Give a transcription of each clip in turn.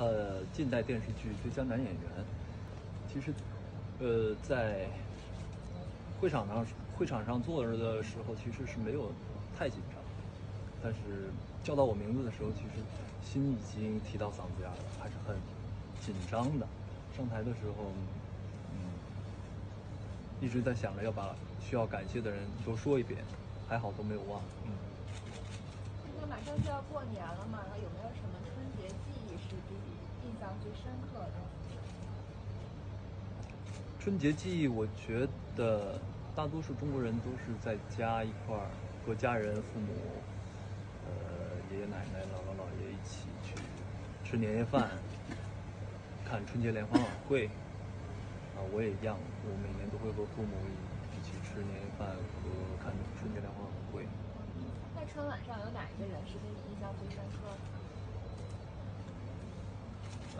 呃，近代电视剧最佳男演员。其实，呃，在会场上会场上坐着的时候，其实是没有太紧张，但是叫到我名字的时候，其实心已经提到嗓子眼了，还是很紧张的。上台的时候，嗯，一直在想着要把需要感谢的人都说一遍，还好都没有忘。嗯，那马上就要过年了嘛，有没有什么春节记忆是比你印象最深刻的？春节记忆，我觉得大多数中国人都是在家一块儿和家人、父母、呃爷爷奶奶、姥姥姥爷一起去吃年夜饭，看春节联欢晚会。啊，我也一样，我每年都会和父母一起吃年夜饭和看春节联欢晚会。在春晚上有哪一个人是对你印象最深刻的？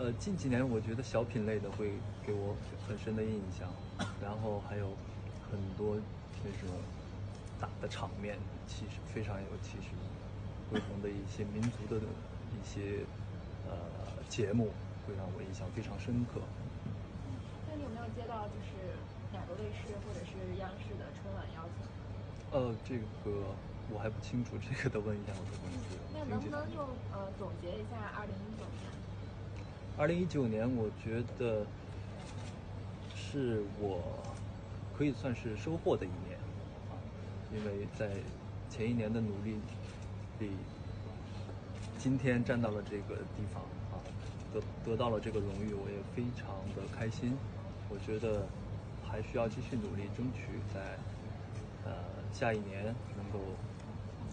呃，近几年我觉得小品类的会给我很深的印象，然后还有很多那种大的场面，气势非常有气势、不同的一些民族的一些呃节目，会让我印象非常深刻。那你有没有接到就是哪个卫视或者是央视的春晚邀请？呃，这个我还不清楚，这个得问一下我的公司。那能不能用呃总结一下二零一九年？二零一九年，我觉得是我可以算是收获的一年啊，因为在前一年的努力里，今天站到了这个地方啊，得得到了这个荣誉，我也非常的开心。我觉得还需要继续努力，争取在呃下一年能够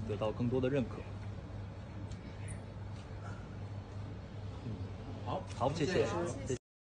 得到更多的认可。好，好，谢谢，谢谢谢谢。